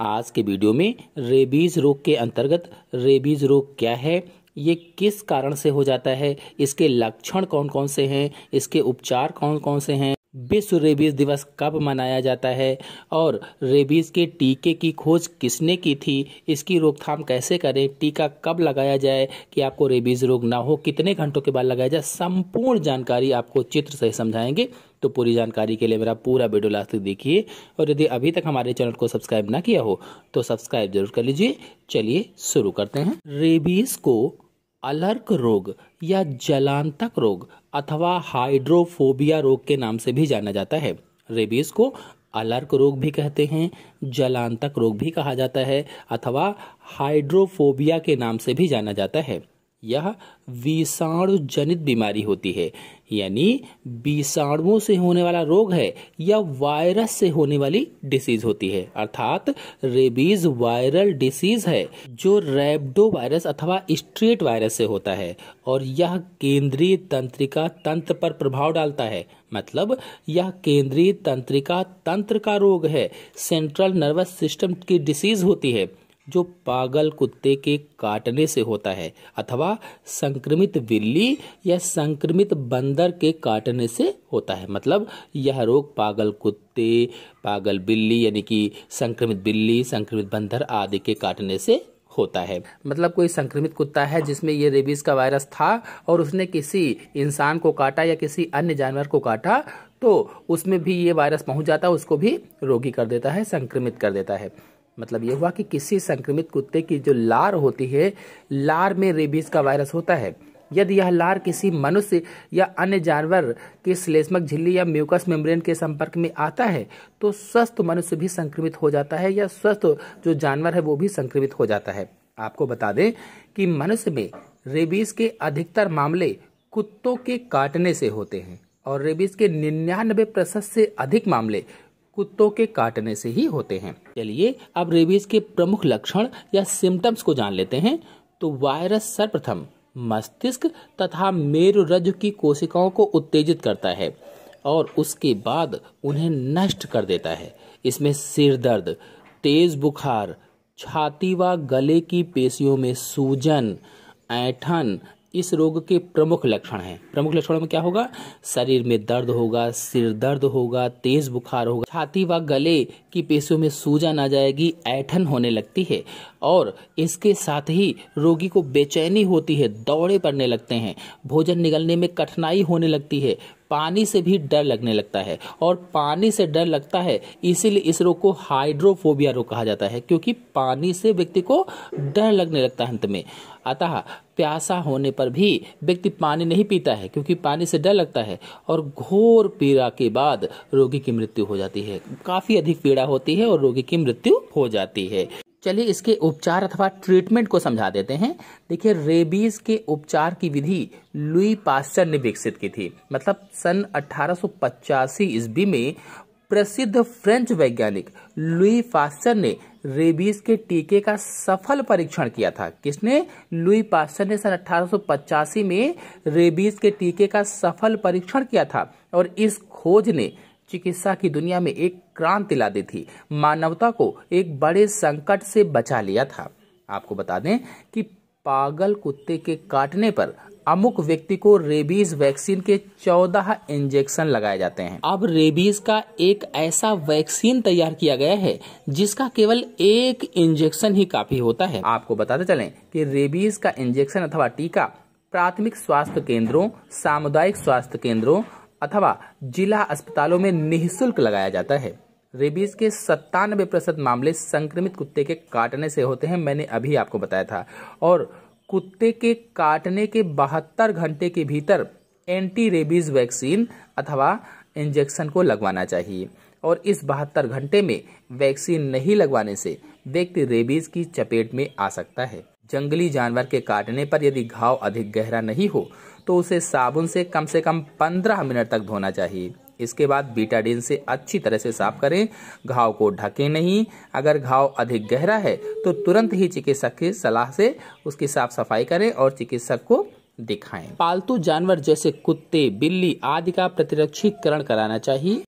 आज के वीडियो में रेबीज रोग के अंतर्गत रेबीज रोग क्या है, ये किस कारण से हो जाता है, इसके लक्षण कौन कौन से हैं, इसके उपचार कौन कौन से हैं? विश्व रेबीज दिवस कब मनाया जाता है और रेबीज के टीके की खोज किसने की थी? इसकी रोकथाम कैसे करें? टीका कब लगाया जाए कि आपको रेबीज रोग ना हो? कितने घंटों के बाद लगाया जाए? संपूर्ण जानकारी आपको चित्र से समझाएँगे। तो पूरी जानकारी के लिए मेरा पूरा वीडियो लास्ट तक देखिए। और यदि अभी तक हमारे चैनल को सब्सक्राइब ना किया हो तो सब्सक्राइब ज़रूर कर लीजिए। चलिए शुरू करते हैं। रेबीज को अलर्क रोग या जलांतक रोग अथवा हाइड्रोफोबिया रोग के नाम से भी जाना जाता है। रेबीज को अलर्क रोग भी कहते हैं जलांतक रोग भी कहा जाता है, अथवा हाइड्रोफोबिया के नाम से भी जाना जाता है। यह विषाणु जनित बीमारी होती है यानी विषाणुओं से होने वाला रोग है या वायरस से होने वाली डिसीज होती है। अर्थात रेबीज वायरल डिसीज है, जो रेबडो वायरस अथवा स्ट्रेट वायरस से होता है और यह केंद्रीय तंत्रिका तंत्र पर प्रभाव डालता है। मतलब यह केंद्रीय तंत्रिका तंत्र का रोग है। सेंट्रल नर्वस सिस्टम की डिसीज होती है। जो पागल कुत्ते के काटने से होता है, अथवा संक्रमित बिल्ली या संक्रमित बंदर के काटने से होता है। मतलब यह रोग पागल कुत्ते, पागल बिल्ली, यानी कि संक्रमित बिल्ली, संक्रमित बंदर आदि के काटने से होता है। मतलब कोई संक्रमित कुत्ता है जिसमें ये रेबीज का वायरस था और उसने किसी इंसान को काटा या किसी अन्य जानवर को काटा तो उसमें भी ये वायरस पहुँच जाता है उसको भी रोगी कर देता है, संक्रमित कर देता है। मतलब ये हुआ कि किसी संक्रमित कुत्ते की जो लार होती है, लार में रेबीज का वायरस होता है। यदि यह लार किसी मनुष्य या अन्य जानवर के श्लेष्मक झिल्ली या म्यूकस मेम्ब्रेन के संपर्क में आता है तो स्वस्थ मनुष्य भी संक्रमित हो जाता है या स्वस्थ जो जानवर है वो भी संक्रमित हो जाता है। आपको बता दें कि मनुष्य में रेबीज के अधिकतर मामले कुत्तों के काटने से होते हैं और रेबीज के निन्यानबे प्रतिशत से अधिक मामले कुत्तों के काटने से ही होते हैं। चलिए, अब रेबीज के प्रमुख लक्षण या सिम्टम्स को जान लेते हैं। तो वायरस सर्वप्रथम मस्तिष्क तथा मेरुरज्जु की कोशिकाओं को उत्तेजित करता है और उसके बाद उन्हें नष्ट कर देता है। इसमें सिर दर्द, तेज बुखार, छाती व गले की पेशियों में सूजन, ऐठन इस रोग के प्रमुख लक्षण हैं। प्रमुख लक्षणों में क्या होगा? शरीर में दर्द होगा, सिर दर्द होगा, तेज बुखार होगा, छाती व गले की पेशियों में सूजन आ जाएगी, ऐठन होने लगती है और इसके साथ ही रोगी को बेचैनी होती है, दौड़े पड़ने लगते हैं, भोजन निगलने में कठिनाई होने लगती है पानी से भी डर लगने लगता है और पानी से डर लगता है, इसीलिए इस रोग को हाइड्रोफोबिया रोग कहा जाता है, क्योंकि पानी से व्यक्ति को डर लगने लगता है अंत में। अतः प्यासा होने पर भी व्यक्ति पानी नहीं पीता है, क्योंकि पानी से डर लगता है और घोर पीड़ा के बाद रोगी की मृत्यु हो जाती है। काफ़ी अधिक पीड़ा होती है और रोगी की मृत्यु हो जाती है। चलिए इसके उपचार अथवा ट्रीटमेंट को समझा देते हैं। देखिए, रेबीज के उपचार की विधि लुई पास्टर ने विकसित की थी। मतलब सन 1885 ईस्वी में प्रसिद्ध फ्रेंच वैज्ञानिक लुई पास्टर ने रेबीज के टीके का सफल परीक्षण किया था। किसने? लुई पास्टर ने सन अठारह में रेबीज के टीके का सफल परीक्षण किया था और इस खोज ने चिकित्सा की दुनिया में एक क्रांति ला दी थी। मानवता को एक बड़े संकट से बचा लिया था। आपको बता दें कि पागल कुत्ते के काटने पर अमुक व्यक्ति को रेबीज वैक्सीन के 14 इंजेक्शन लगाए जाते हैं। अब रेबीज का एक ऐसा वैक्सीन तैयार किया गया है जिसका केवल एक इंजेक्शन ही काफ़ी होता है। आपको बताते चलें कि रेबीज का इंजेक्शन अथवा टीका प्राथमिक स्वास्थ्य केंद्रों सामुदायिक स्वास्थ्य केंद्रों अथवा जिला अस्पतालों में निःशुल्क लगाया जाता है। रेबीज के सत्तानबे प्रतिशत मामले संक्रमित कुत्ते के काटने से होते हैं, मैंने अभी आपको बताया था। और कुत्ते के काटने के बहत्तर घंटे के भीतर एंटी रेबीज वैक्सीन अथवा इंजेक्शन को लगवाना चाहिए। और इस बहत्तर घंटे में वैक्सीन नहीं लगवाने से व्यक्ति रेबीज की चपेट में आ सकता है। जंगली जानवर के काटने पर यदि घाव अधिक गहरा नहीं हो तो उसे साबुन से कम से कम पंद्रह मिनट तक धोना चाहिए। इसके बाद बीटाडीन से अच्छी तरह से साफ़ करें। घाव को ढकें नहीं। अगर घाव अधिक गहरा है तो तुरंत ही चिकित्सक की सलाह से उसकी साफ़ सफ़ाई करें और चिकित्सक को दिखाएँ। पालतू जानवर जैसे कुत्ते, बिल्ली आदि का प्रतिरक्षीकरण कराना चाहिए।